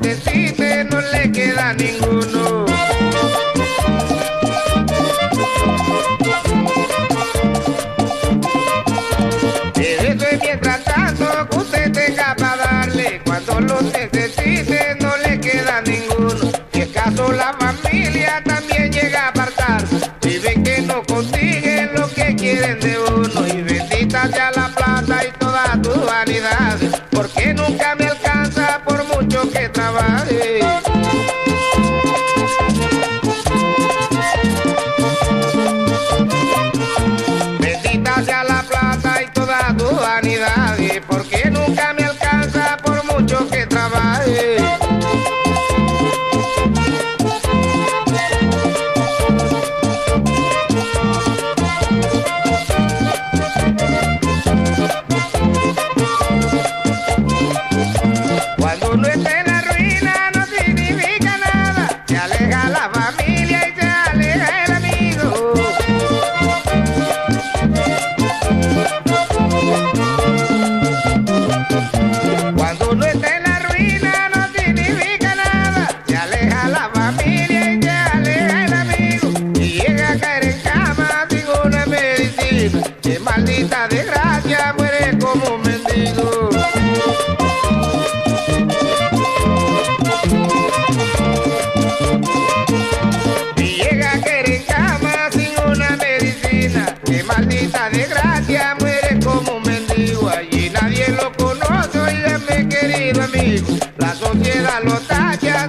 necesite no le queda ninguno. Eso es mientras tanto que usted tenga para darle, cuando lo necesite no le queda ninguno. Si acaso la familia también llega para La sociedad lo talla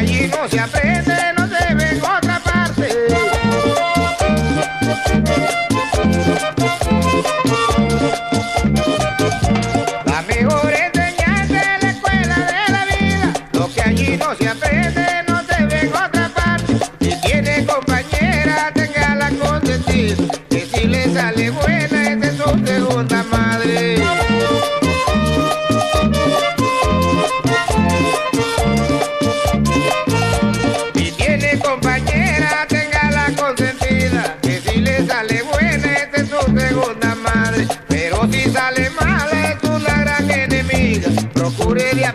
allí no se aprende.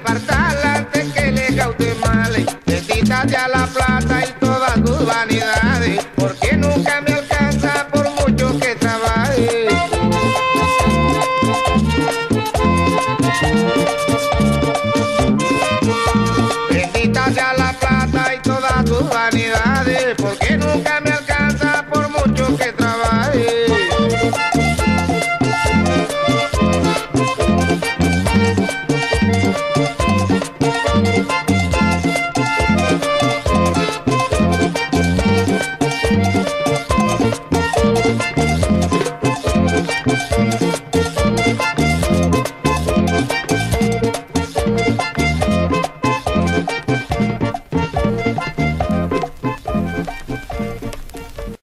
apartarla antes que le caute males. Quítate a la plata y todas tus vanidades, porque nunca me alcanza por mucho que trabaje. Bendita sea la plata y todas tus vanidades, porque nunca me